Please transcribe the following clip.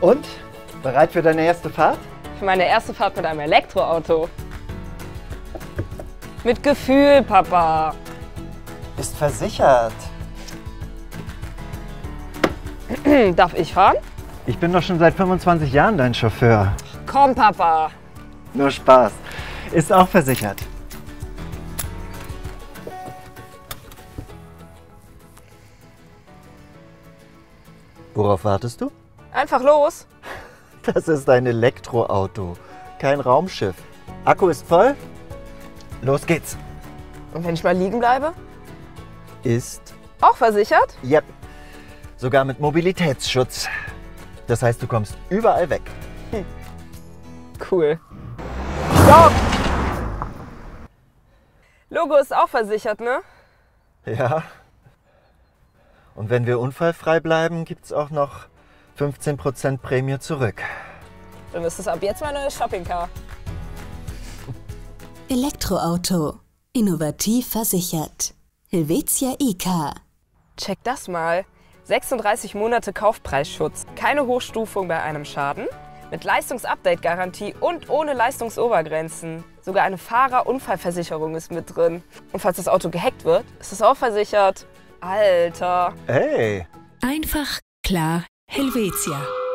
Und? Bereit für deine erste Fahrt? Für meine erste Fahrt mit einem Elektroauto. Mit Gefühl, Papa. Ist versichert. Darf ich fahren? Ich bin doch schon seit 25 Jahren dein Chauffeur. Komm, Papa. Nur Spaß. Ist auch versichert. Worauf wartest du? Einfach los. Das ist ein Elektroauto, kein Raumschiff. Akku ist voll? Los geht's. Und wenn ich mal liegen bleibe? Ist? Auch versichert? Yep. Sogar mit Mobilitätsschutz. Das heißt, du kommst überall weg. Cool. Stopp! Logo ist auch versichert, ne? Ja. Und wenn wir unfallfrei bleiben, gibt's auch noch 15% Prämie zurück. Dann ist es ab jetzt mein neues Shoppingcar. Elektroauto. Innovativ versichert. Helvetia IK. Check das mal. 36 Monate Kaufpreisschutz. Keine Hochstufung bei einem Schaden. Mit Leistungsupdate-Garantie und ohne Leistungsobergrenzen. Sogar eine Fahrerunfallversicherung ist mit drin. Und falls das Auto gehackt wird, ist es auch versichert. Alter. Hey! Einfach, klar, Helvetia.